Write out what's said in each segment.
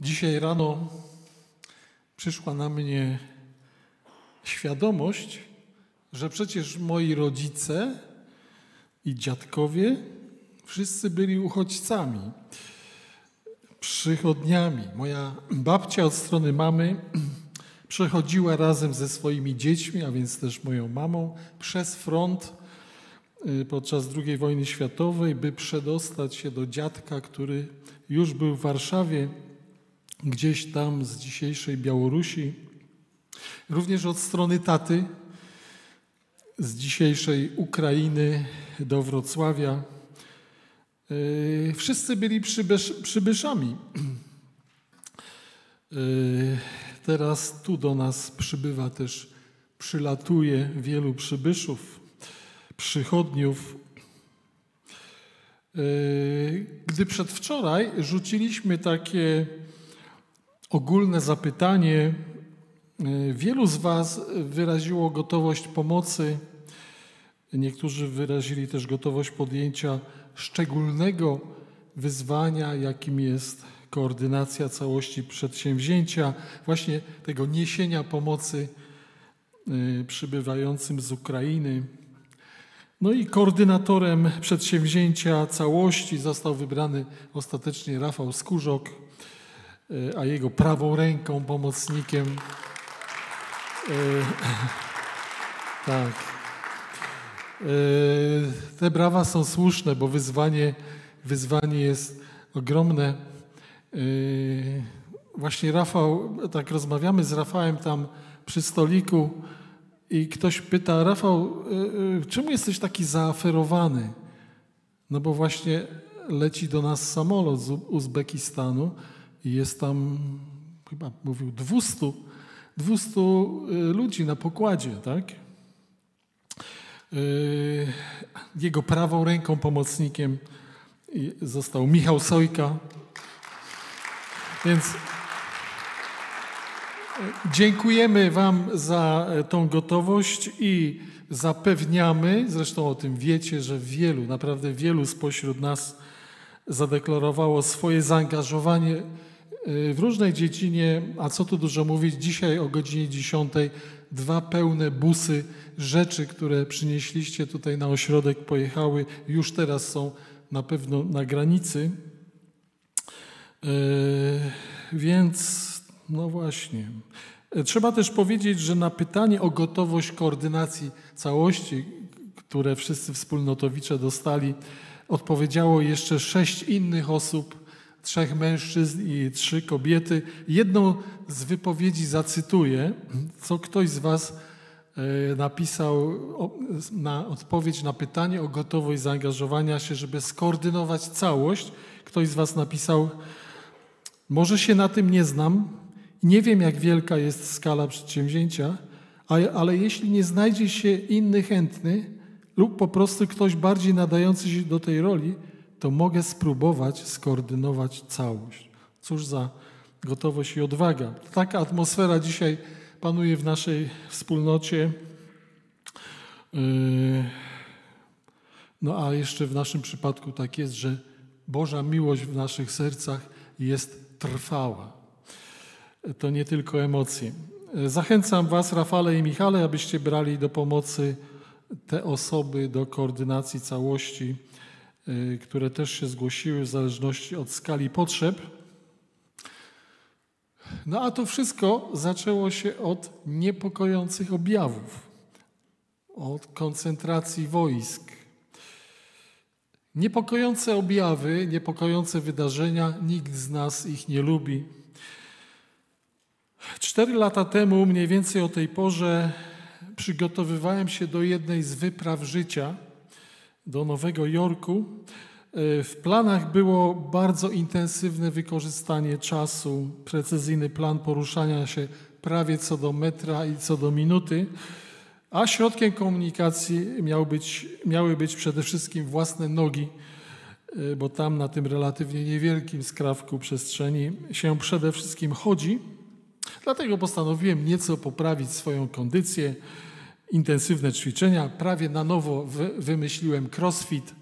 Dzisiaj rano przyszła na mnie świadomość, że przecież moi rodzice i dziadkowie wszyscy byli uchodźcami, przychodniami. Moja babcia od strony mamy przechodziła razem ze swoimi dziećmi, a więc też moją mamą, przez front y, podczas II wojny światowej, by przedostać się do dziadka, który już był w Warszawie, gdzieś tam z dzisiejszej Białorusi. Również od strony taty, z dzisiejszej Ukrainy do Wrocławia. Y, wszyscy byli przybysz, przybyszami. Y, teraz tu do nas przybywa też, przylatuje wielu przybyszów, przychodniów. Y, gdy przedwczoraj rzuciliśmy takie ogólne zapytanie, wielu z Was wyraziło gotowość pomocy, niektórzy wyrazili też gotowość podjęcia szczególnego wyzwania, jakim jest koordynacja całości przedsięwzięcia, właśnie tego niesienia pomocy y, przybywającym z Ukrainy. No i koordynatorem przedsięwzięcia całości został wybrany ostatecznie Rafał Skórzok, a jego prawą ręką, pomocnikiem. Y, tak. Te brawa są słuszne, bo wyzwanie, wyzwanie jest ogromne. Właśnie Rafał, tak rozmawiamy z Rafałem tam przy stoliku i ktoś pyta, Rafał, czemu jesteś taki zaaferowany? No bo właśnie leci do nas samolot z Uzbekistanu i jest tam, chyba mówił, 200, 200 yy, ludzi na pokładzie, tak? Jego prawą ręką, pomocnikiem został Michał Sojka, więc e, dziękujemy Wam za e, tą gotowość i zapewniamy, zresztą o tym wiecie, że wielu, naprawdę wielu spośród nas zadeklarowało swoje zaangażowanie w różnej dziedzinie, a co tu dużo mówić, dzisiaj o godzinie 10 dwa pełne busy rzeczy, które przynieśliście tutaj na ośrodek, pojechały, już teraz są na pewno na granicy. E, więc, no właśnie. E, trzeba też powiedzieć, że na pytanie o gotowość koordynacji całości, które wszyscy wspólnotowicze dostali, odpowiedziało jeszcze sześć innych osób, trzech mężczyzn i trzy kobiety. Jedną z wypowiedzi zacytuję, co ktoś z Was e, napisał na odpowiedź na pytanie o gotowość zaangażowania się, żeby skoordynować całość. Ktoś z Was napisał, może się na tym nie znam, nie wiem jak wielka jest skala przedsięwzięcia, ale jeśli nie znajdzie się inny chętny lub po prostu ktoś bardziej nadający się do tej roli, to mogę spróbować skoordynować całość. Cóż za gotowość i odwaga. Taka atmosfera dzisiaj panuje w naszej wspólnocie. Yy, no a jeszcze w naszym przypadku tak jest, że Boża miłość w naszych sercach jest trwała. To nie tylko emocje. Zachęcam Was, Rafale i Michale, abyście brali do pomocy te osoby do koordynacji całości, które też się zgłosiły w zależności od skali potrzeb. No a to wszystko zaczęło się od niepokojących objawów, od koncentracji wojsk, Niepokojące objawy, niepokojące wydarzenia, nikt z nas ich nie lubi. Cztery lata temu, mniej więcej o tej porze, przygotowywałem się do jednej z wypraw życia do Nowego Jorku. W planach było bardzo intensywne wykorzystanie czasu, precyzyjny plan poruszania się prawie co do metra i co do minuty. A środkiem komunikacji miały być, miały być przede wszystkim własne nogi, y, bo tam na tym relatywnie niewielkim skrawku przestrzeni się przede wszystkim chodzi. Dlatego postanowiłem nieco poprawić swoją kondycję. Intensywne ćwiczenia, prawie na nowo wymyśliłem crossfit.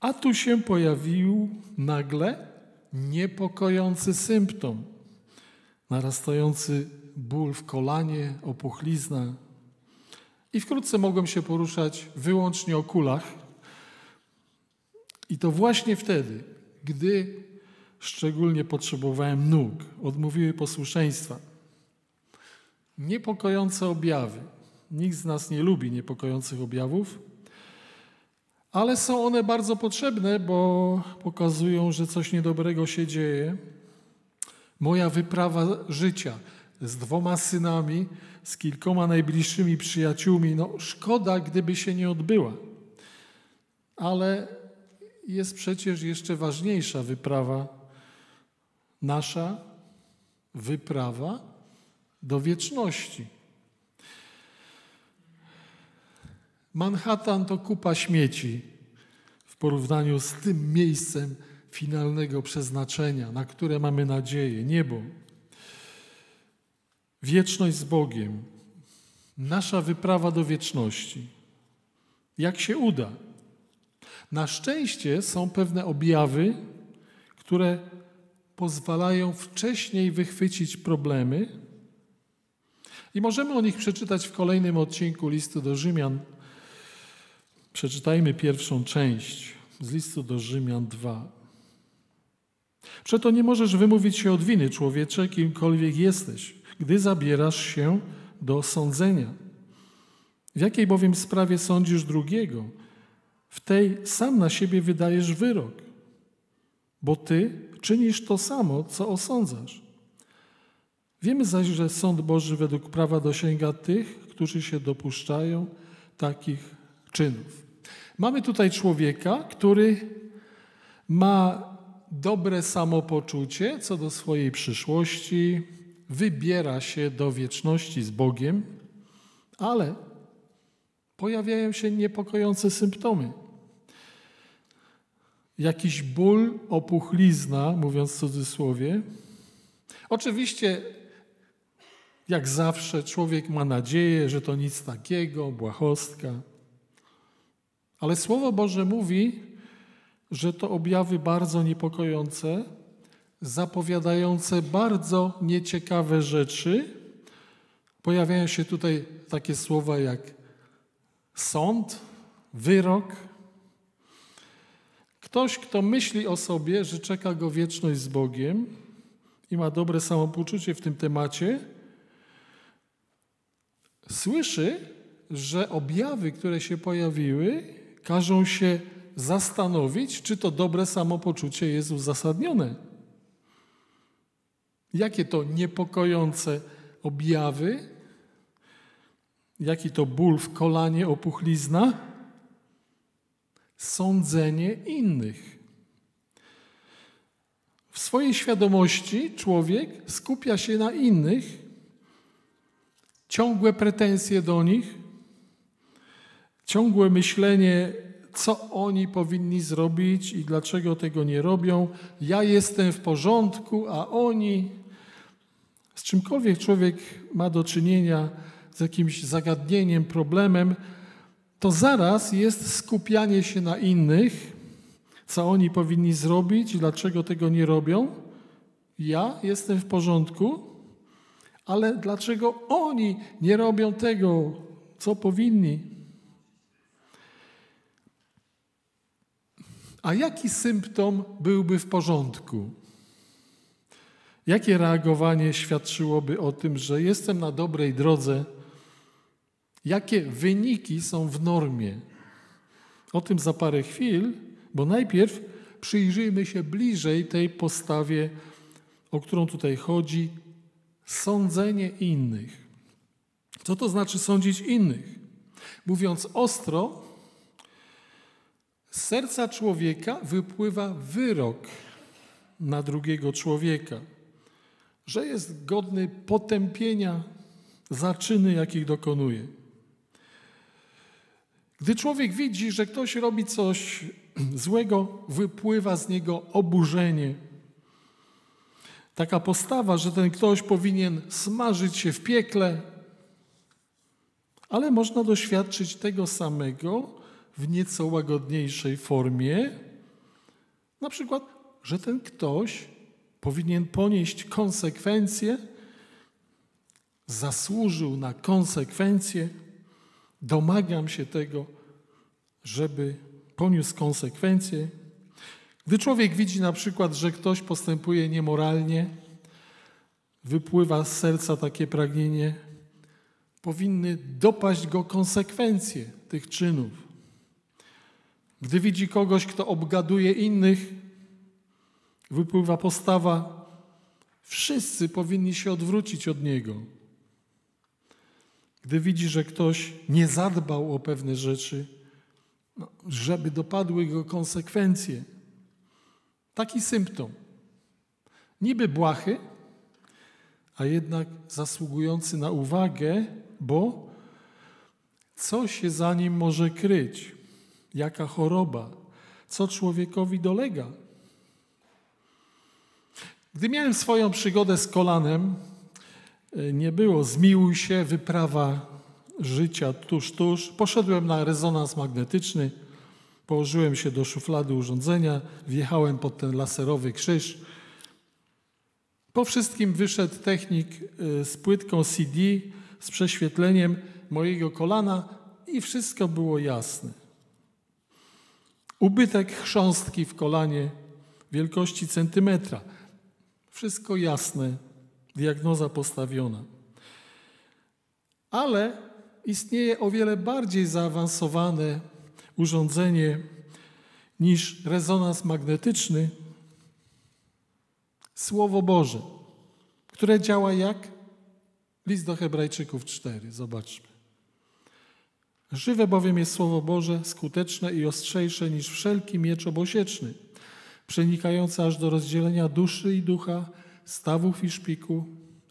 A tu się pojawił nagle niepokojący symptom, narastający ból w kolanie, opuchlizna. I wkrótce mogłem się poruszać wyłącznie o kulach. I to właśnie wtedy, gdy szczególnie potrzebowałem nóg, odmówiły posłuszeństwa. Niepokojące objawy. Nikt z nas nie lubi niepokojących objawów, ale są one bardzo potrzebne, bo pokazują, że coś niedobrego się dzieje. Moja wyprawa życia z dwoma synami, z kilkoma najbliższymi przyjaciółmi, no szkoda, gdyby się nie odbyła. Ale jest przecież jeszcze ważniejsza wyprawa nasza wyprawa do wieczności. Manhattan to kupa śmieci w porównaniu z tym miejscem finalnego przeznaczenia, na które mamy nadzieję niebo. Wieczność z Bogiem, nasza wyprawa do wieczności. Jak się uda? Na szczęście są pewne objawy, które pozwalają wcześniej wychwycić problemy. I możemy o nich przeczytać w kolejnym odcinku listu do Rzymian. Przeczytajmy pierwszą część z listu do Rzymian 2. Przeto nie możesz wymówić się od winy, człowiecze, kimkolwiek jesteś, gdy zabierasz się do sądzenia. W jakiej bowiem sprawie sądzisz drugiego, w tej sam na siebie wydajesz wyrok, bo ty czynisz to samo, co osądzasz. Wiemy zaś, że sąd Boży według prawa dosięga tych, którzy się dopuszczają takich czynów. Mamy tutaj człowieka, który ma dobre samopoczucie co do swojej przyszłości, wybiera się do wieczności z Bogiem, ale pojawiają się niepokojące symptomy jakiś ból, opuchlizna, mówiąc w cudzysłowie. Oczywiście, jak zawsze, człowiek ma nadzieję, że to nic takiego, błahostka. Ale Słowo Boże mówi, że to objawy bardzo niepokojące, zapowiadające bardzo nieciekawe rzeczy. Pojawiają się tutaj takie słowa jak sąd, wyrok, Ktoś, kto myśli o sobie, że czeka go wieczność z Bogiem i ma dobre samopoczucie w tym temacie, słyszy, że objawy, które się pojawiły, każą się zastanowić, czy to dobre samopoczucie jest uzasadnione. Jakie to niepokojące objawy, jaki to ból w kolanie, opuchlizna sądzenie innych. W swojej świadomości człowiek skupia się na innych, ciągłe pretensje do nich, ciągłe myślenie, co oni powinni zrobić i dlaczego tego nie robią. Ja jestem w porządku, a oni. Z czymkolwiek człowiek ma do czynienia z jakimś zagadnieniem, problemem, to zaraz jest skupianie się na innych, co oni powinni zrobić i dlaczego tego nie robią. Ja jestem w porządku, ale dlaczego oni nie robią tego, co powinni? A jaki symptom byłby w porządku? Jakie reagowanie świadczyłoby o tym, że jestem na dobrej drodze? Jakie wyniki są w normie? O tym za parę chwil, bo najpierw przyjrzyjmy się bliżej tej postawie, o którą tutaj chodzi sądzenie innych. Co to znaczy sądzić innych? Mówiąc ostro, z serca człowieka wypływa wyrok na drugiego człowieka, że jest godny potępienia za czyny, jakich dokonuje. Gdy człowiek widzi, że ktoś robi coś złego, wypływa z niego oburzenie. Taka postawa, że ten ktoś powinien smażyć się w piekle, ale można doświadczyć tego samego w nieco łagodniejszej formie. Na przykład, że ten ktoś powinien ponieść konsekwencje, zasłużył na konsekwencje. Domagam się tego, żeby poniósł konsekwencje. Gdy człowiek widzi na przykład, że ktoś postępuje niemoralnie, wypływa z serca takie pragnienie, powinny dopaść go konsekwencje tych czynów. Gdy widzi kogoś, kto obgaduje innych, wypływa postawa, wszyscy powinni się odwrócić od niego. Gdy widzi, że ktoś nie zadbał o pewne rzeczy, no, żeby dopadły go konsekwencje. Taki symptom. Niby błahy, a jednak zasługujący na uwagę, bo co się za nim może kryć? Jaka choroba? Co człowiekowi dolega? Gdy miałem swoją przygodę z kolanem, e, nie było zmiłuj się, wyprawa życia tuż, tuż. Poszedłem na rezonans magnetyczny, położyłem się do szuflady urządzenia, wjechałem pod ten laserowy krzyż. Po wszystkim wyszedł technik e, z płytką CD, z prześwietleniem mojego kolana i wszystko było jasne. Ubytek chrząstki w kolanie wielkości centymetra. Wszystko jasne, diagnoza postawiona. Ale istnieje o wiele bardziej zaawansowane urządzenie niż rezonans magnetyczny Słowo Boże, które działa jak? List do Hebrajczyków 4. Zobaczmy. Żywe bowiem jest Słowo Boże, skuteczne i ostrzejsze niż wszelki miecz obosieczny, przenikające aż do rozdzielenia duszy i ducha, stawów i szpiku,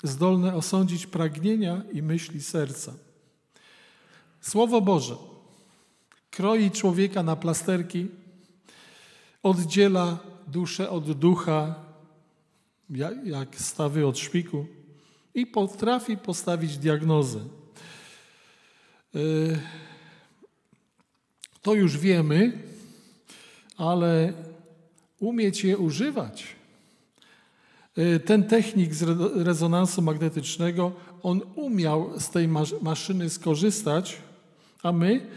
zdolne osądzić pragnienia i myśli serca. Słowo Boże kroi człowieka na plasterki, oddziela duszę od ducha, jak stawy od szpiku i potrafi postawić diagnozę. E, to już wiemy, ale umieć je używać. E, ten technik z rezonansu magnetycznego, on umiał z tej maszyny skorzystać, a my,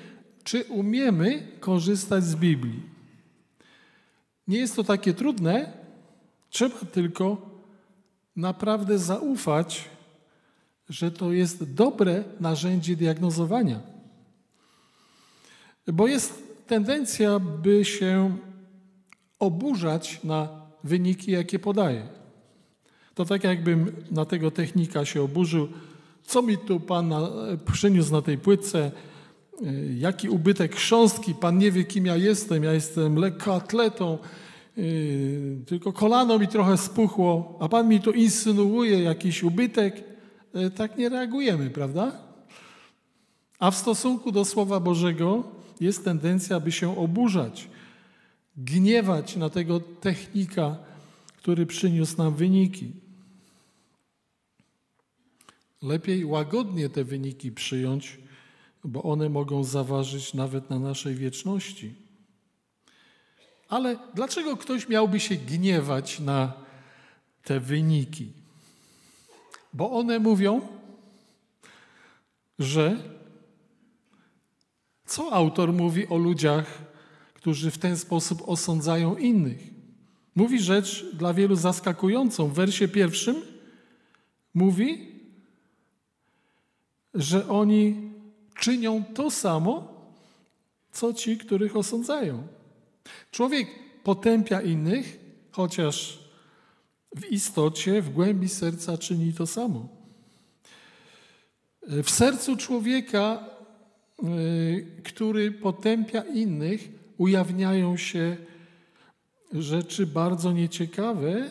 czy umiemy korzystać z Biblii? Nie jest to takie trudne, trzeba tylko naprawdę zaufać, że to jest dobre narzędzie diagnozowania. Bo jest tendencja, by się oburzać na wyniki, jakie podaje. To tak jakbym na tego technika się oburzył, co mi tu Pan przyniósł na tej płytce, jaki ubytek chrząstki, Pan nie wie, kim ja jestem, ja jestem lekkoatletą, Yy, tylko kolano mi trochę spuchło, a Pan mi tu insynuuje jakiś ubytek, yy, tak nie reagujemy, prawda? A w stosunku do Słowa Bożego jest tendencja, by się oburzać, gniewać na tego technika, który przyniósł nam wyniki. Lepiej łagodnie te wyniki przyjąć, bo one mogą zaważyć nawet na naszej wieczności. Ale dlaczego ktoś miałby się gniewać na te wyniki? Bo one mówią, że co autor mówi o ludziach, którzy w ten sposób osądzają innych? Mówi rzecz dla wielu zaskakującą. W wersie pierwszym mówi, że oni czynią to samo, co ci, których osądzają. Człowiek potępia innych, chociaż w istocie, w głębi serca czyni to samo. W sercu człowieka, y, który potępia innych, ujawniają się rzeczy bardzo nieciekawe.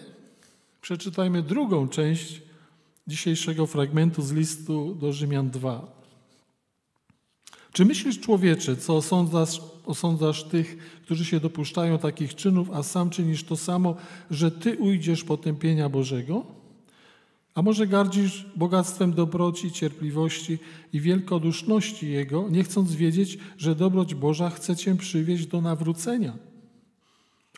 Przeczytajmy drugą część dzisiejszego fragmentu z listu do Rzymian 2. Czy myślisz, człowiecze, co osądzasz, osądzasz tych, którzy się dopuszczają takich czynów, a sam czynisz to samo, że ty ujdziesz potępienia Bożego? A może gardzisz bogactwem dobroci, cierpliwości i wielkoduszności Jego, nie chcąc wiedzieć, że dobroć Boża chce cię przywieźć do nawrócenia?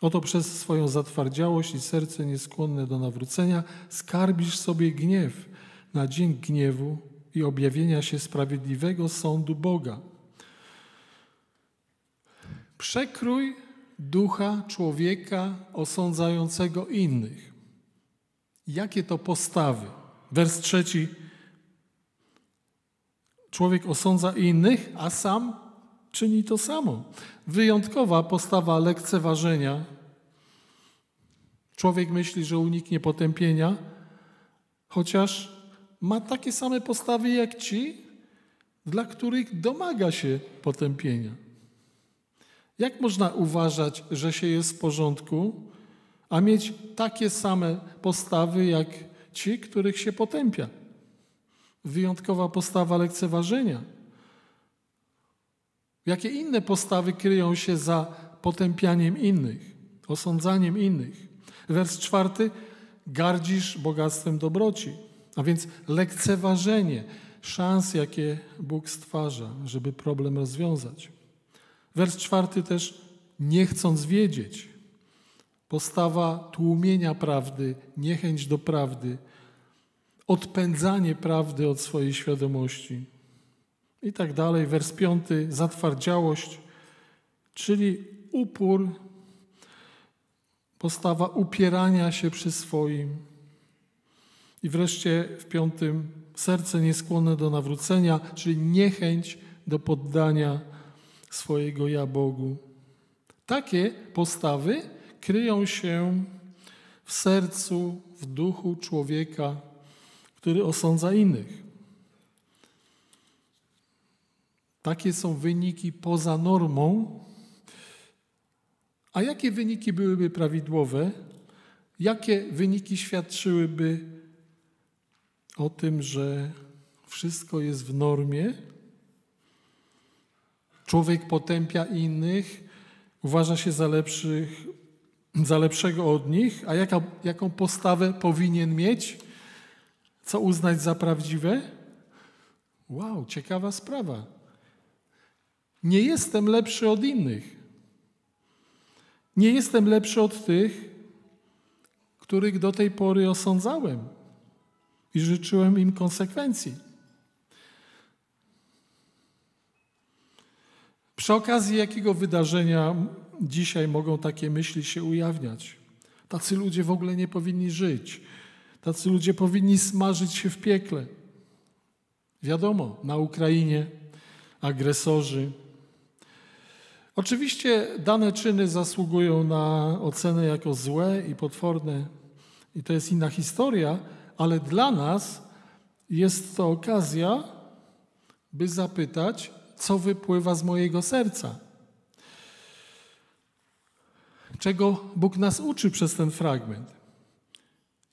Oto przez swoją zatwardziałość i serce nieskłonne do nawrócenia skarbisz sobie gniew na dzień gniewu i objawienia się sprawiedliwego sądu Boga. Przekrój ducha człowieka osądzającego innych. Jakie to postawy? Wers trzeci. Człowiek osądza innych, a sam czyni to samo. Wyjątkowa postawa lekceważenia. Człowiek myśli, że uniknie potępienia, chociaż ma takie same postawy jak ci, dla których domaga się potępienia. Jak można uważać, że się jest w porządku, a mieć takie same postawy jak ci, których się potępia? Wyjątkowa postawa lekceważenia. Jakie inne postawy kryją się za potępianiem innych, osądzaniem innych? Wers czwarty. Gardzisz bogactwem dobroci, a więc lekceważenie szans, jakie Bóg stwarza, żeby problem rozwiązać. Wers czwarty też, nie chcąc wiedzieć. Postawa tłumienia prawdy, niechęć do prawdy, odpędzanie prawdy od swojej świadomości. I tak dalej. Wers piąty, zatwardziałość, czyli upór, postawa upierania się przy swoim. I wreszcie w piątym, serce nieskłonne do nawrócenia, czyli niechęć do poddania swojego ja Bogu. Takie postawy kryją się w sercu, w duchu człowieka, który osądza innych. Takie są wyniki poza normą. A jakie wyniki byłyby prawidłowe? Jakie wyniki świadczyłyby o tym, że wszystko jest w normie? Człowiek potępia innych, uważa się za, lepszych, za lepszego od nich, a jaka, jaką postawę powinien mieć? Co uznać za prawdziwe? Wow, ciekawa sprawa. Nie jestem lepszy od innych. Nie jestem lepszy od tych, których do tej pory osądzałem i życzyłem im konsekwencji. Przy okazji jakiego wydarzenia dzisiaj mogą takie myśli się ujawniać? Tacy ludzie w ogóle nie powinni żyć. Tacy ludzie powinni smażyć się w piekle. Wiadomo, na Ukrainie agresorzy. Oczywiście dane czyny zasługują na ocenę jako złe i potworne, i to jest inna historia, ale dla nas jest to okazja, by zapytać, co wypływa z mojego serca. Czego Bóg nas uczy przez ten fragment?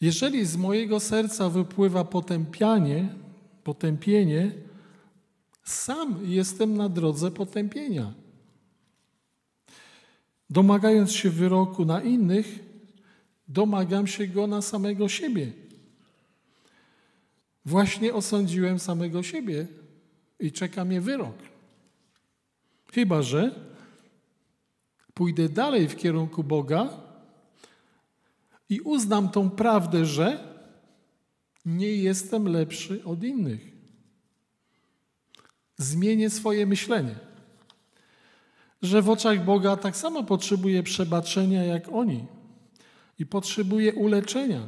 Jeżeli z mojego serca wypływa potępianie, potępienie, sam jestem na drodze potępienia. Domagając się wyroku na innych, domagam się go na samego siebie. Właśnie osądziłem samego siebie i czeka mnie wyrok. Chyba, że pójdę dalej w kierunku Boga i uznam tą prawdę, że nie jestem lepszy od innych. Zmienię swoje myślenie, że w oczach Boga tak samo potrzebuję przebaczenia jak oni i potrzebuję uleczenia.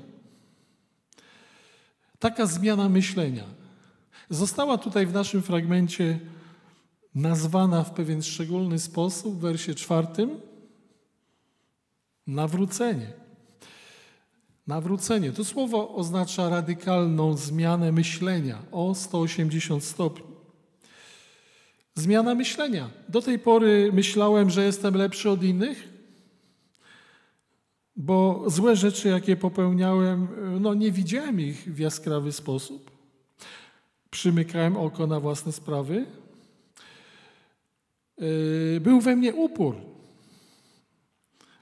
Taka zmiana myślenia została tutaj w naszym fragmencie nazwana w pewien szczególny sposób w wersie czwartym nawrócenie. Nawrócenie. To słowo oznacza radykalną zmianę myślenia o 180 stopni. Zmiana myślenia. Do tej pory myślałem, że jestem lepszy od innych, bo złe rzeczy, jakie popełniałem, no nie widziałem ich w jaskrawy sposób. Przymykałem oko na własne sprawy, Yy, był we mnie upór,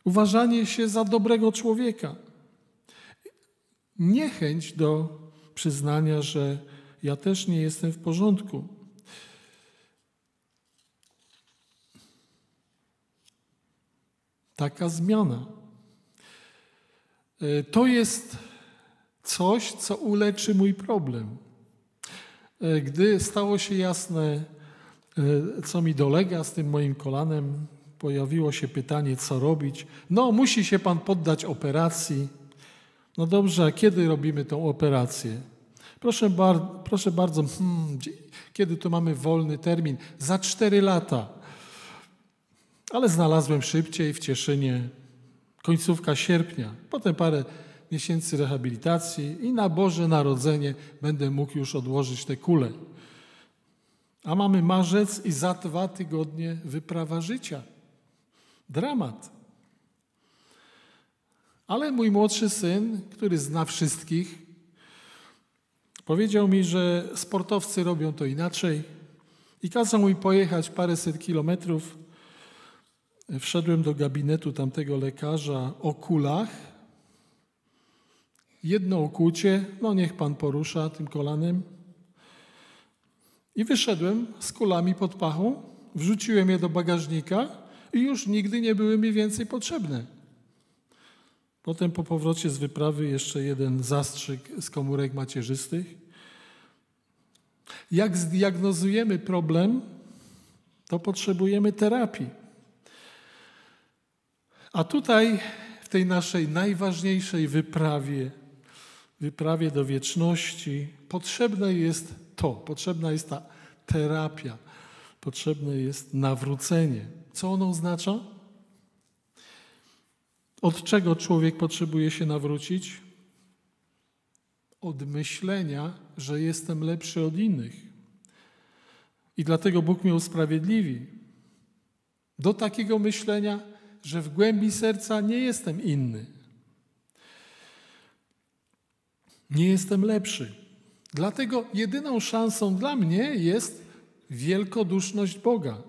uważanie się za dobrego człowieka, niechęć do przyznania, że ja też nie jestem w porządku. taka zmiana. E, to jest coś, co uleczy mój problem. E, gdy stało się jasne, e, co mi dolega z tym moim kolanem, pojawiło się pytanie, co robić. No, musi się pan poddać operacji. No dobrze, a kiedy robimy tą operację? Proszę, bar proszę bardzo, hmm, kiedy tu mamy wolny termin? Za cztery lata. Ale znalazłem szybciej w Cieszynie, końcówka sierpnia. Potem parę miesięcy rehabilitacji i na Boże Narodzenie będę mógł już odłożyć te kule. A mamy marzec i za dwa tygodnie wyprawa życia. Dramat. Ale mój młodszy syn, który zna wszystkich, powiedział mi, że sportowcy robią to inaczej i kazał mi pojechać paręset kilometrów. Wszedłem do gabinetu tamtego lekarza o kulach. Jedno okłucie, no niech pan porusza tym kolanem. I wyszedłem z kulami pod pachą, wrzuciłem je do bagażnika i już nigdy nie były mi więcej potrzebne. Potem po powrocie z wyprawy jeszcze jeden zastrzyk z komórek macierzystych. Jak zdiagnozujemy problem, to potrzebujemy terapii. A tutaj, w tej naszej najważniejszej wyprawie, wyprawie do wieczności, potrzebne jest to, potrzebna jest ta terapia, potrzebne jest nawrócenie. Co ono oznacza? Od czego człowiek potrzebuje się nawrócić? Od myślenia, że jestem lepszy od innych. I dlatego Bóg mnie usprawiedliwi. Do takiego myślenia, że w głębi serca nie jestem inny. Nie jestem lepszy. Dlatego jedyną szansą dla mnie jest wielkoduszność Boga,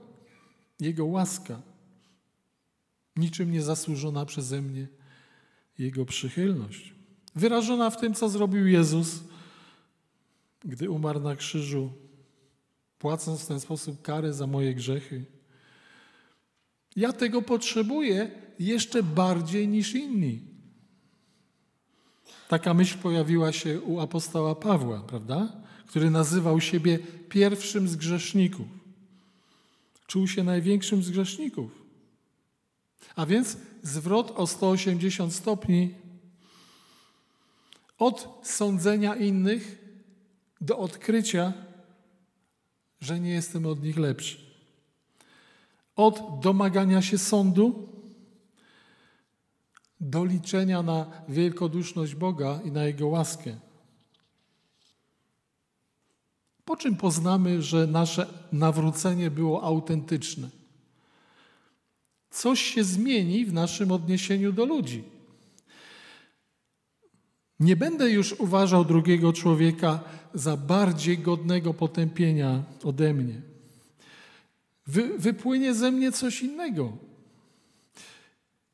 Jego łaska, niczym nie zasłużona przeze mnie Jego przychylność. Wyrażona w tym, co zrobił Jezus, gdy umarł na krzyżu, płacąc w ten sposób karę za moje grzechy. Ja tego potrzebuję jeszcze bardziej niż inni. Taka myśl pojawiła się u apostoła Pawła, prawda? Który nazywał siebie pierwszym z grzeszników. Czuł się największym z grzeszników. A więc zwrot o 180 stopni od sądzenia innych do odkrycia, że nie jestem od nich lepszy. Od domagania się sądu do liczenia na wielkoduszność Boga i na Jego łaskę. Po czym poznamy, że nasze nawrócenie było autentyczne? Coś się zmieni w naszym odniesieniu do ludzi. Nie będę już uważał drugiego człowieka za bardziej godnego potępienia ode mnie. Wy, wypłynie ze mnie coś innego.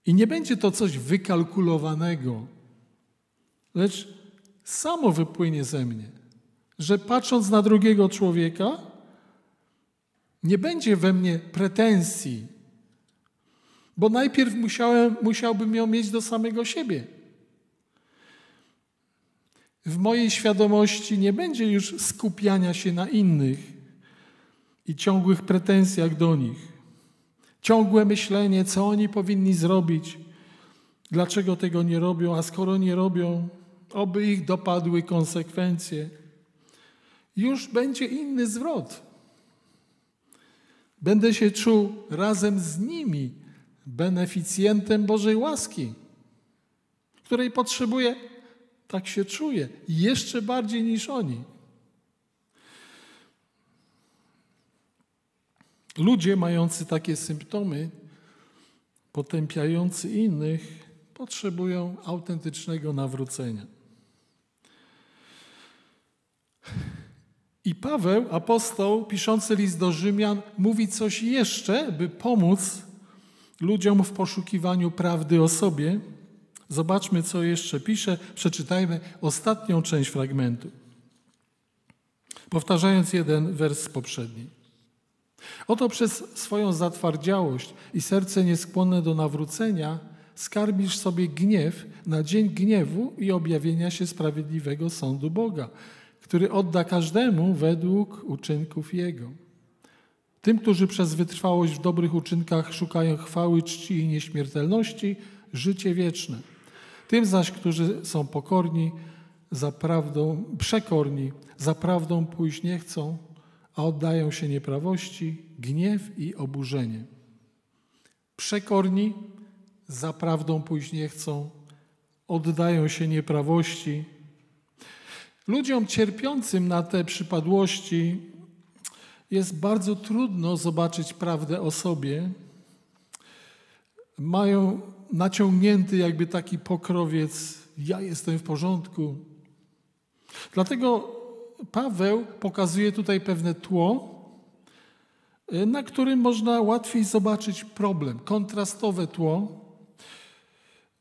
I nie będzie to coś wykalkulowanego, lecz samo wypłynie ze mnie, że patrząc na drugiego człowieka, nie będzie we mnie pretensji, bo najpierw musiałem, musiałbym ją mieć do samego siebie. W mojej świadomości nie będzie już skupiania się na innych i ciągłych pretensjach do nich. Ciągłe myślenie, co oni powinni zrobić, dlaczego tego nie robią, a skoro nie robią, oby ich dopadły konsekwencje. Już będzie inny zwrot. Będę się czuł razem z nimi beneficjentem Bożej łaski, której potrzebuję, tak się czuję, jeszcze bardziej niż oni. Ludzie mający takie symptomy, potępiający innych, potrzebują autentycznego nawrócenia. I Paweł, apostoł, piszący list do Rzymian, mówi coś jeszcze, by pomóc ludziom w poszukiwaniu prawdy o sobie. Zobaczmy, co jeszcze pisze. Przeczytajmy ostatnią część fragmentu. Powtarzając jeden wers poprzedni. Oto przez swoją zatwardziałość i serce nieskłonne do nawrócenia skarbisz sobie gniew na dzień gniewu i objawienia się sprawiedliwego sądu Boga, który odda każdemu według uczynków Jego. Tym, którzy przez wytrwałość w dobrych uczynkach szukają chwały, czci i nieśmiertelności, życie wieczne. Tym zaś, którzy są pokorni, za prawdą, przekorni, za prawdą pójść nie chcą, a oddają się nieprawości, gniew i oburzenie. Przekorni, za prawdą pójść nie chcą, oddają się nieprawości. Ludziom cierpiącym na te przypadłości jest bardzo trudno zobaczyć prawdę o sobie. Mają naciągnięty jakby taki pokrowiec, ja jestem w porządku. Dlatego Paweł pokazuje tutaj pewne tło, na którym można łatwiej zobaczyć problem, kontrastowe tło.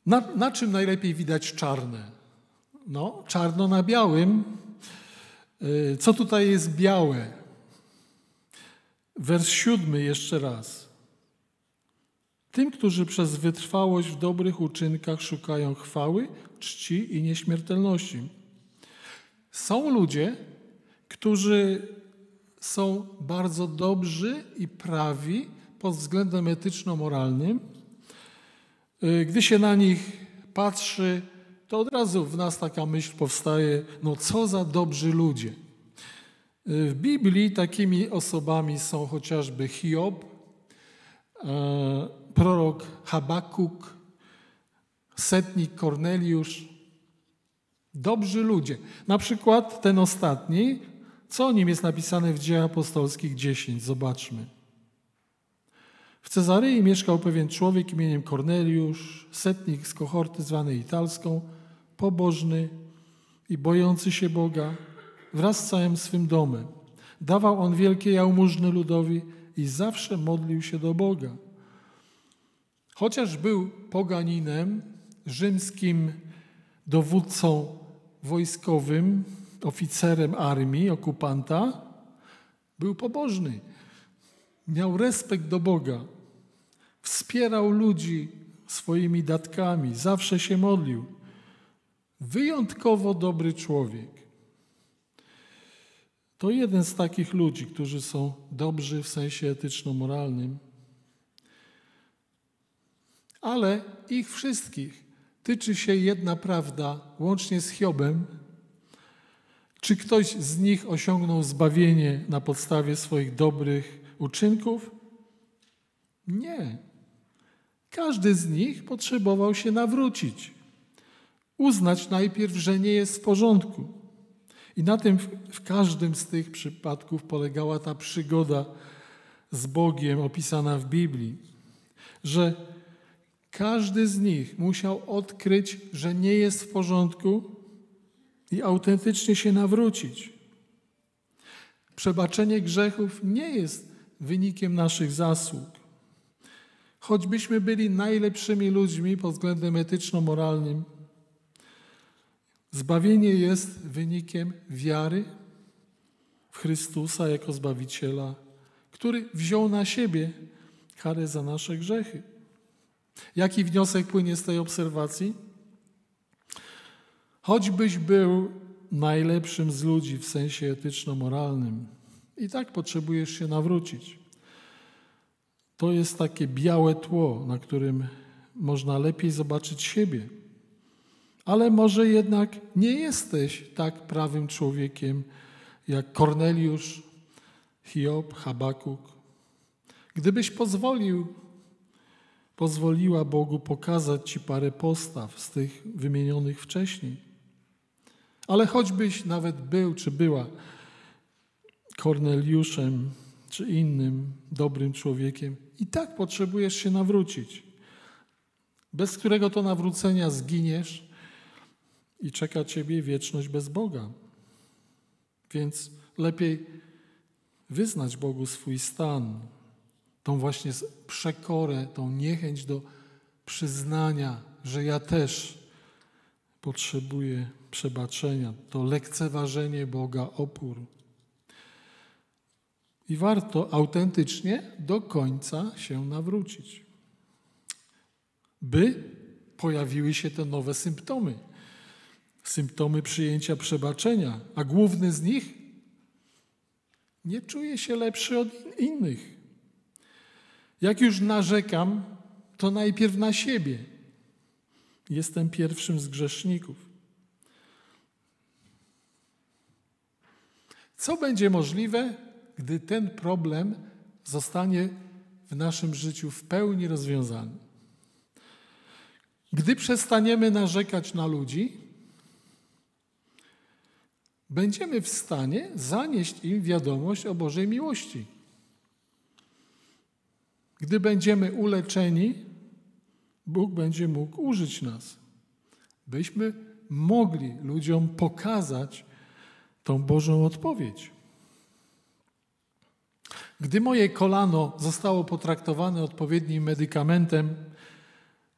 Na, na czym najlepiej widać czarne? No, czarno na białym. Co tutaj jest białe? Wers siódmy jeszcze raz. Tym, którzy przez wytrwałość w dobrych uczynkach szukają chwały, czci i nieśmiertelności. Są ludzie, którzy są bardzo dobrzy i prawi pod względem etyczno-moralnym. Gdy się na nich patrzy, to od razu w nas taka myśl powstaje: no co za dobrzy ludzie. W Biblii takimi osobami są chociażby Hiob, e, prorok Habakuk, setnik Korneliusz. Dobrzy ludzie. Na przykład ten ostatni, co o nim jest napisane w Dziejach Apostolskich 10? Zobaczmy. W Cezarei mieszkał pewien człowiek imieniem Korneliusz, setnik z kohorty zwanej italską, pobożny i bojący się Boga wraz z całym swym domem. Dawał on wielkie jałmużny ludowi i zawsze modlił się do Boga. Chociaż był poganinem, rzymskim dowódcą wojskowym, oficerem armii, okupanta, był pobożny. Miał respekt do Boga. Wspierał ludzi swoimi datkami, zawsze się modlił. Wyjątkowo dobry człowiek. To jeden z takich ludzi, którzy są dobrzy w sensie etyczno-moralnym, ale ich wszystkich tyczy się jedna prawda, łącznie z Hiobem. Czy ktoś z nich osiągnął zbawienie na podstawie swoich dobrych uczynków? Nie. Każdy z nich potrzebował się nawrócić, uznać najpierw, że nie jest w porządku i na tym w każdym z tych przypadków polegała ta przygoda z Bogiem opisana w Biblii, że każdy z nich musiał odkryć, że nie jest w porządku i autentycznie się nawrócić. Przebaczenie grzechów nie jest wynikiem naszych zasług. Choćbyśmy byli najlepszymi ludźmi pod względem etyczno-moralnym, Zbawienie jest wynikiem wiary w Chrystusa jako Zbawiciela, który wziął na siebie karę za nasze grzechy. Jaki wniosek płynie z tej obserwacji? Choćbyś był najlepszym z ludzi w sensie etyczno-moralnym, i tak potrzebujesz się nawrócić. To jest takie białe tło, na którym można lepiej zobaczyć siebie ale może jednak nie jesteś tak prawym człowiekiem jak Korneliusz, Hiob, Habakuk. Gdybyś pozwolił, pozwoliła Bogu pokazać Ci parę postaw z tych wymienionych wcześniej. Ale choćbyś nawet był czy była Korneliuszem czy innym dobrym człowiekiem, i tak potrzebujesz się nawrócić, bez którego to nawrócenia zginiesz i czeka Ciebie wieczność bez Boga. Więc lepiej wyznać Bogu swój stan, tą właśnie przekorę, tą niechęć do przyznania, że ja też potrzebuję przebaczenia, to lekceważenie Boga, opór. i warto autentycznie do końca się nawrócić, by pojawiły się te nowe symptomy. Symptomy przyjęcia przebaczenia, a główny z nich nie czuję się lepszy od innych. Jak już narzekam, to najpierw na siebie. Jestem pierwszym z grzeszników. Co będzie możliwe, gdy ten problem zostanie w naszym życiu w pełni rozwiązany? Gdy przestaniemy narzekać na ludzi, będziemy w stanie zanieść im wiadomość o Bożej miłości. Gdy będziemy uleczeni, Bóg będzie mógł użyć nas, byśmy mogli ludziom pokazać tą Bożą odpowiedź. Gdy moje kolano zostało potraktowane odpowiednim medykamentem,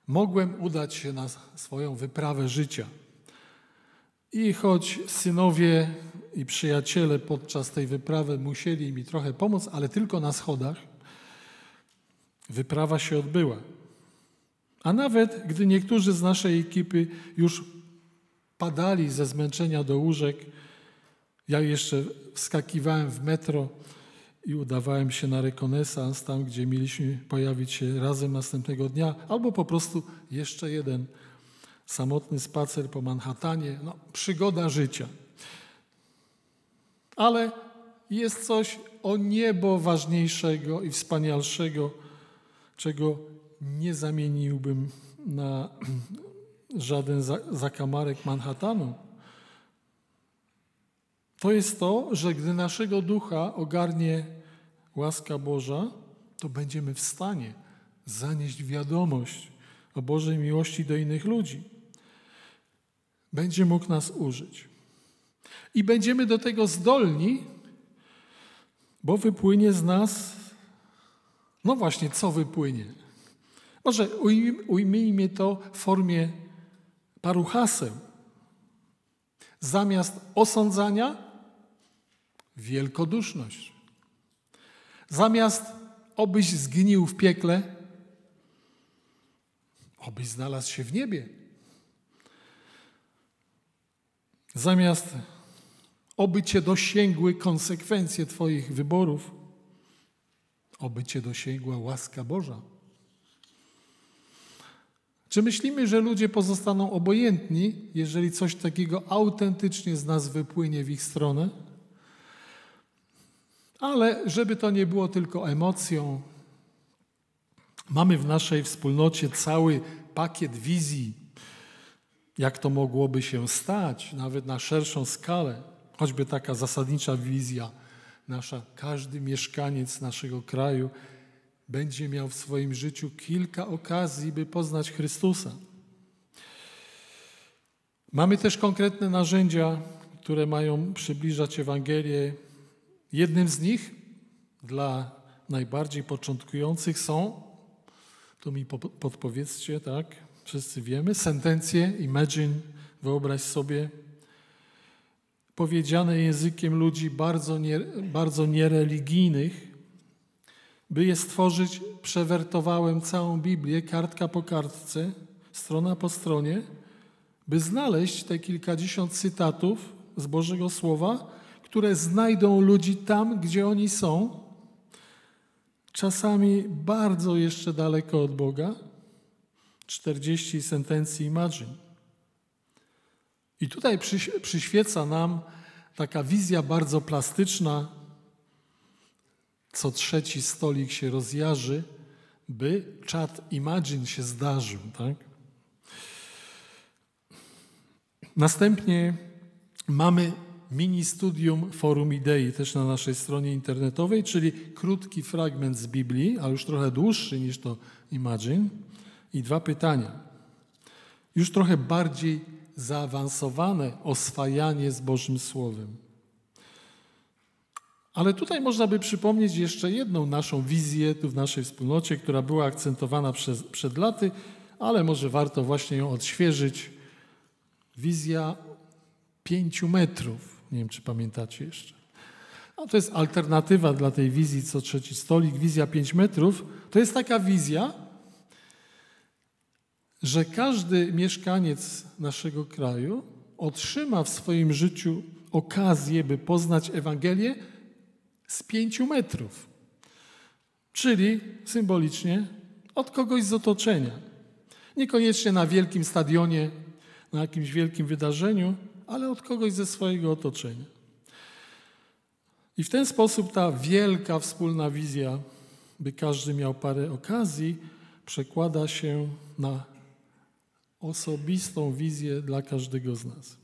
mogłem udać się na swoją wyprawę życia. I choć synowie i przyjaciele podczas tej wyprawy musieli mi trochę pomóc, ale tylko na schodach, wyprawa się odbyła. A nawet gdy niektórzy z naszej ekipy już padali ze zmęczenia do łóżek, ja jeszcze wskakiwałem w metro i udawałem się na rekonesans tam, gdzie mieliśmy pojawić się razem następnego dnia, albo po prostu jeszcze jeden samotny spacer po Manhattanie. No, przygoda życia. Ale jest coś o niebo ważniejszego i wspanialszego, czego nie zamieniłbym na żaden zakamarek Manhattanu. To jest to, że gdy naszego ducha ogarnie łaska Boża, to będziemy w stanie zanieść wiadomość o Bożej miłości do innych ludzi. Będzie mógł nas użyć. I będziemy do tego zdolni, bo wypłynie z nas, no właśnie, co wypłynie? Może ujmijmy to w formie paru haseł. Zamiast osądzania, wielkoduszność. Zamiast obyś zgnił w piekle, obyś znalazł się w niebie. Zamiast oby cię dosięgły konsekwencje Twoich wyborów, oby cię dosięgła łaska Boża. Czy myślimy, że ludzie pozostaną obojętni, jeżeli coś takiego autentycznie z nas wypłynie w ich stronę? Ale żeby to nie było tylko emocją, mamy w naszej wspólnocie cały pakiet wizji, jak to mogłoby się stać, nawet na szerszą skalę, choćby taka zasadnicza wizja nasza, każdy mieszkaniec naszego kraju będzie miał w swoim życiu kilka okazji, by poznać Chrystusa. Mamy też konkretne narzędzia, które mają przybliżać Ewangelię Jednym z nich dla najbardziej początkujących są, tu mi podpowiedzcie, tak, wszyscy wiemy, sentencje, imagine, wyobraź sobie, powiedziane językiem ludzi bardzo, nie, bardzo niereligijnych, by je stworzyć, przewertowałem całą Biblię, kartka po kartce, strona po stronie, by znaleźć te kilkadziesiąt cytatów z Bożego Słowa, które znajdą ludzi tam, gdzie oni są, czasami bardzo jeszcze daleko od Boga. 40 sentencji imagine. I tutaj przyświeca nam taka wizja bardzo plastyczna, co trzeci stolik się rozjarzy, by czat imagine się zdarzył. Tak? Następnie mamy mini studium Forum Idei też na naszej stronie internetowej, czyli krótki fragment z Biblii, a już trochę dłuższy niż to Imagine i dwa pytania. Już trochę bardziej zaawansowane oswajanie z Bożym Słowem. Ale tutaj można by przypomnieć jeszcze jedną naszą wizję tu w naszej wspólnocie, która była akcentowana przez, przed laty, ale może warto właśnie ją odświeżyć. Wizja pięciu metrów. Nie wiem, czy pamiętacie jeszcze. A to jest alternatywa dla tej wizji co trzeci stolik, wizja 5 metrów. To jest taka wizja, że każdy mieszkaniec naszego kraju otrzyma w swoim życiu okazję, by poznać Ewangelię z pięciu metrów. Czyli symbolicznie od kogoś z otoczenia. Niekoniecznie na wielkim stadionie, na jakimś wielkim wydarzeniu, ale od kogoś ze swojego otoczenia. I w ten sposób ta wielka wspólna wizja, by każdy miał parę okazji, przekłada się na osobistą wizję dla każdego z nas.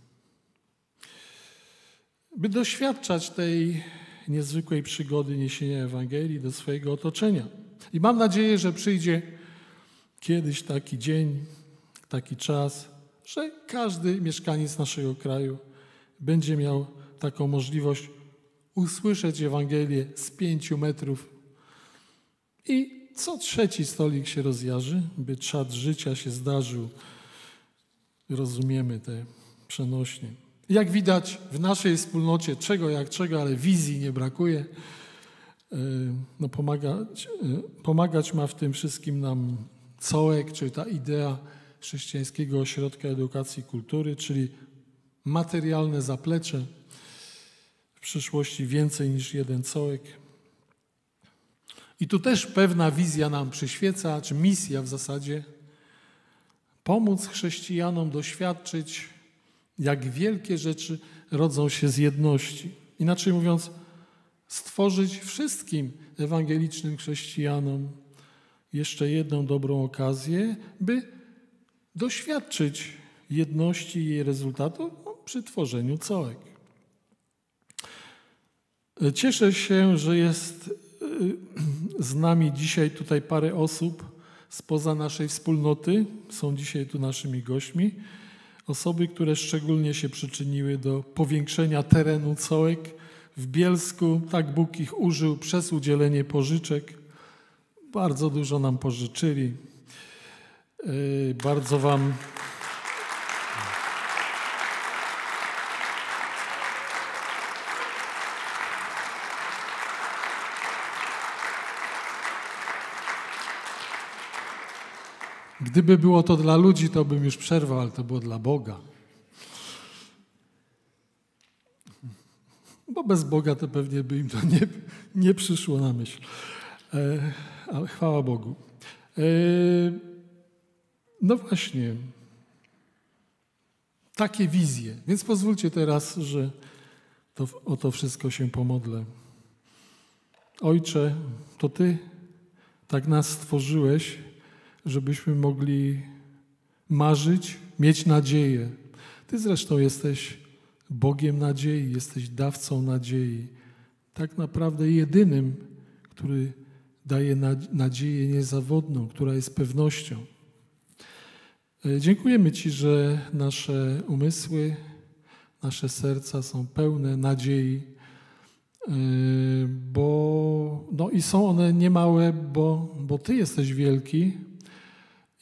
By doświadczać tej niezwykłej przygody niesienia Ewangelii do swojego otoczenia. I mam nadzieję, że przyjdzie kiedyś taki dzień, taki czas, że każdy mieszkaniec naszego kraju będzie miał taką możliwość usłyszeć Ewangelię z pięciu metrów i co trzeci stolik się rozjarzy, by czad życia się zdarzył. Rozumiemy te przenośnie. Jak widać w naszej wspólnocie, czego jak czego, ale wizji nie brakuje. E, no pomagać, e, pomagać ma w tym wszystkim nam COEK, czyli ta idea Chrześcijańskiego Ośrodka Edukacji i Kultury, czyli materialne zaplecze, w przyszłości więcej niż jeden cołek. I tu też pewna wizja nam przyświeca, czy misja w zasadzie, pomóc chrześcijanom doświadczyć, jak wielkie rzeczy rodzą się z jedności. Inaczej mówiąc, stworzyć wszystkim ewangelicznym chrześcijanom jeszcze jedną dobrą okazję, by doświadczyć jedności jej rezultatu przy tworzeniu całek. Cieszę się, że jest y, z nami dzisiaj tutaj parę osób spoza naszej wspólnoty. Są dzisiaj tu naszymi gośćmi. Osoby, które szczególnie się przyczyniły do powiększenia terenu cołek w Bielsku. Tak Bóg ich użył przez udzielenie pożyczek. Bardzo dużo nam pożyczyli. Y, bardzo Wam Gdyby było to dla ludzi, to bym już przerwał, ale to było dla Boga. Bo bez Boga to pewnie by im to nie, nie przyszło na myśl. E, ale chwała Bogu. No właśnie. Takie wizje. Więc pozwólcie teraz, że to, o to wszystko się pomodlę. Ojcze, to Ty tak nas stworzyłeś, żebyśmy mogli marzyć, mieć nadzieję. Ty zresztą jesteś Bogiem nadziei, jesteś dawcą nadziei. Tak naprawdę jedynym, który daje nadzieję niezawodną, która jest pewnością. E, dziękujemy Ci, że nasze umysły, nasze serca są pełne nadziei, e, bo no i są one niemałe, bo, bo Ty jesteś wielki,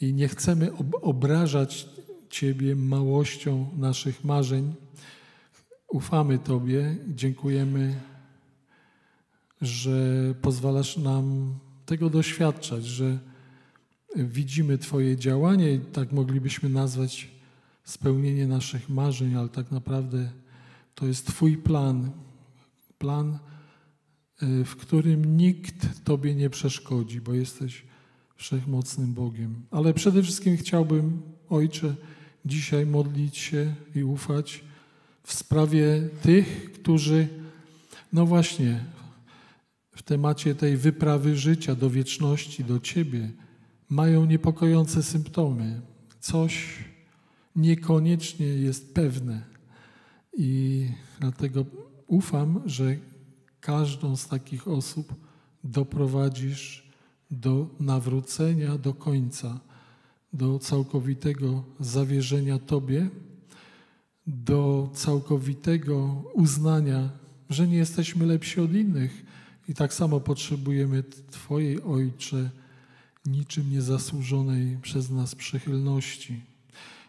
i nie chcemy ob obrażać Ciebie małością naszych marzeń. Ufamy Tobie, dziękujemy, że pozwalasz nam tego doświadczać, że widzimy Twoje działanie i tak moglibyśmy nazwać spełnienie naszych marzeń, ale tak naprawdę to jest Twój plan. Plan, y, w którym nikt Tobie nie przeszkodzi, bo jesteś wszechmocnym Bogiem. Ale przede wszystkim chciałbym, Ojcze, dzisiaj modlić się i ufać w sprawie tych, którzy, no właśnie, w temacie tej wyprawy życia do wieczności, do Ciebie, mają niepokojące symptomy. Coś niekoniecznie jest pewne. I dlatego ufam, że każdą z takich osób doprowadzisz do nawrócenia do końca, do całkowitego zawierzenia Tobie, do całkowitego uznania, że nie jesteśmy lepsi od innych i tak samo potrzebujemy Twojej Ojcze, niczym niezasłużonej przez nas przychylności.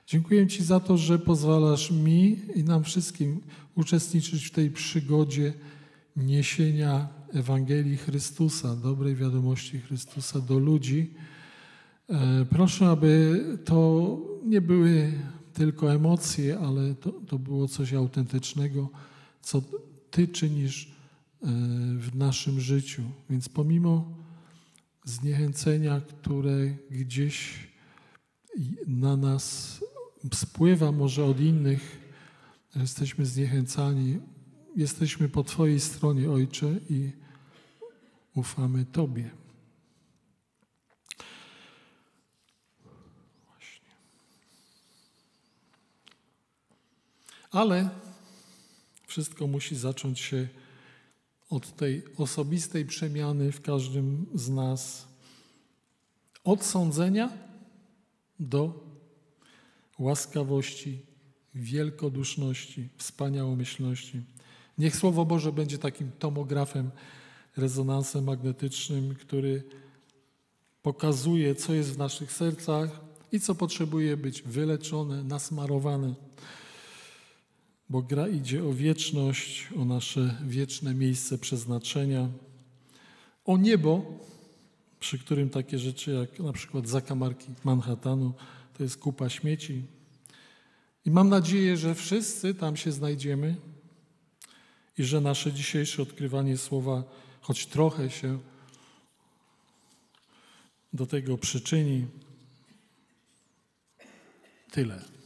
Dziękuję Ci za to, że pozwalasz mi i nam wszystkim uczestniczyć w tej przygodzie niesienia Ewangelii Chrystusa, dobrej wiadomości Chrystusa do ludzi. E, proszę, aby to nie były tylko emocje, ale to, to było coś autentycznego, co Ty czynisz e, w naszym życiu. Więc pomimo zniechęcenia, które gdzieś na nas spływa, może od innych, jesteśmy zniechęcani, jesteśmy po Twojej stronie, Ojcze, i ufamy Tobie. Właśnie. Ale wszystko musi zacząć się od tej osobistej przemiany w każdym z nas. Od sądzenia do łaskawości, wielkoduszności, wspaniałomyślności. Niech Słowo Boże będzie takim tomografem, rezonansem magnetycznym, który pokazuje, co jest w naszych sercach i co potrzebuje być wyleczone, nasmarowane. Bo gra idzie o wieczność, o nasze wieczne miejsce przeznaczenia, o niebo, przy którym takie rzeczy jak na przykład zakamarki Manhattanu to jest kupa śmieci. I mam nadzieję, że wszyscy tam się znajdziemy i że nasze dzisiejsze odkrywanie słowa choć trochę się do tego przyczyni. Tyle.